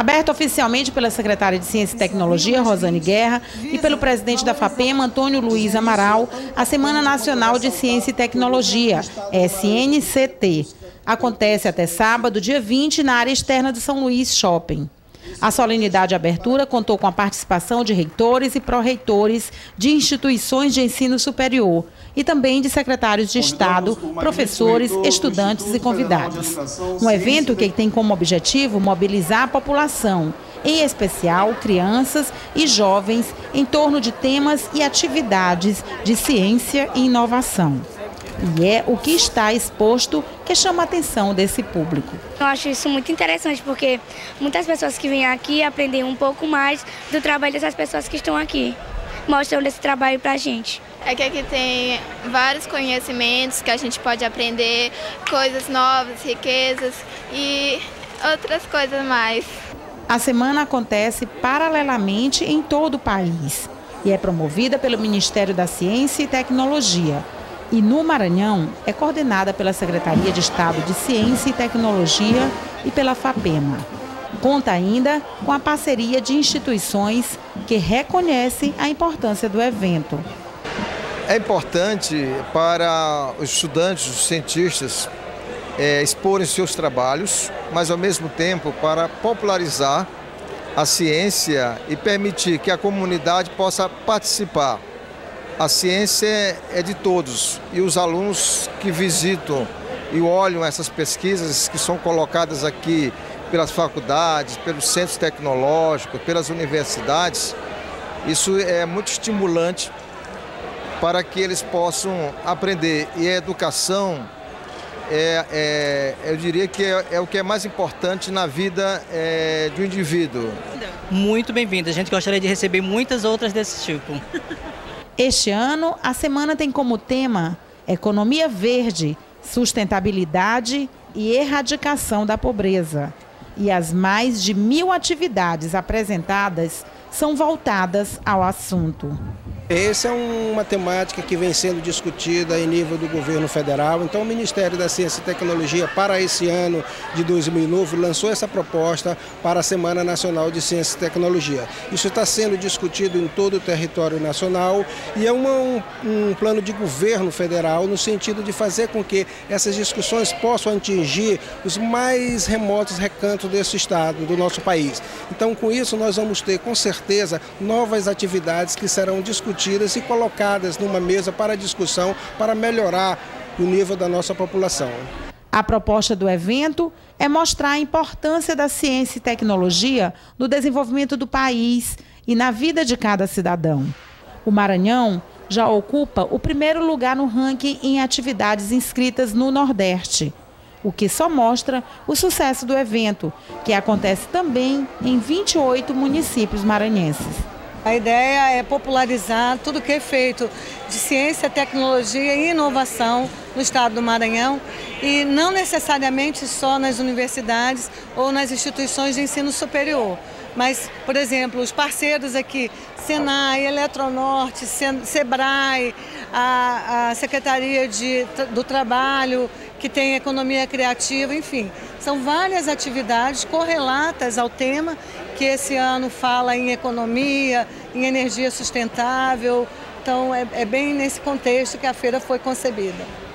Aberto oficialmente pela secretária de Ciência e Tecnologia, Rosane Guerra, e pelo presidente da FAPEMA, Antônio Luiz Amaral, a Semana Nacional de Ciência e Tecnologia, SNCT. Acontece até sábado, dia 20, na área externa do São Luís Shopping. A solenidade de abertura contou com a participação de reitores e pró-reitores de instituições de ensino superior e também de secretários de Estado, professores, estudantes e convidados. Um evento que tem como objetivo mobilizar a população, em especial crianças e jovens, em torno de temas e atividades de ciência e inovação. E é o que está exposto que chama a atenção desse público. Eu acho isso muito interessante porque muitas pessoas que vêm aqui aprendem um pouco mais do trabalho dessas pessoas que estão aqui, mostrando esse trabalho para a gente. É que aqui tem vários conhecimentos que a gente pode aprender, coisas novas, riquezas e outras coisas mais. A semana acontece paralelamente em todo o país e é promovida pelo Ministério da Ciência e Tecnologia e no Maranhão é coordenada pela Secretaria de Estado de Ciência e Tecnologia e pela FAPEMA. Conta ainda com a parceria de instituições que reconhecem a importância do evento. É importante para os estudantes, os cientistas, é, exporem seus trabalhos, mas ao mesmo tempo para popularizar a ciência e permitir que a comunidade possa participar a ciência é de todos e os alunos que visitam e olham essas pesquisas que são colocadas aqui pelas faculdades, pelos centros tecnológicos, pelas universidades, isso é muito estimulante para que eles possam aprender. E a educação, é, é eu diria que é, é, o que é mais importante na vida é, de um indivíduo. Muito bem-vinda. A gente gostaria de receber muitas outras desse tipo. Este ano, a semana tem como tema Economia Verde, Sustentabilidade e Erradicação da Pobreza. E as mais de mil atividades apresentadas são voltadas ao assunto. Essa é uma temática que vem sendo discutida em nível do governo federal. Então, o Ministério da Ciência e Tecnologia, para esse ano de 2009, lançou essa proposta para a Semana Nacional de Ciência e Tecnologia. Isso está sendo discutido em todo o território nacional e é uma, um, um plano de governo federal no sentido de fazer com que essas discussões possam atingir os mais remotos recantos desse estado, do nosso país. Então, com isso, nós vamos ter, com certeza, novas atividades que serão discutidas discutidas e colocadas numa mesa para discussão para melhorar o nível da nossa população. A proposta do evento é mostrar a importância da ciência e tecnologia no desenvolvimento do país e na vida de cada cidadão. O Maranhão já ocupa o primeiro lugar no ranking em atividades inscritas no Nordeste, o que só mostra o sucesso do evento, que acontece também em 28 municípios maranhenses. A ideia é popularizar tudo que é feito de ciência, tecnologia e inovação no estado do Maranhão e não necessariamente só nas universidades ou nas instituições de ensino superior. Mas, por exemplo, os parceiros aqui, Senai, Eletronorte, Sebrae, a, a Secretaria de, do Trabalho, que tem economia criativa, enfim. São várias atividades correlatas ao tema, que esse ano fala em economia, em energia sustentável. Então, é, é bem nesse contexto que a feira foi concebida.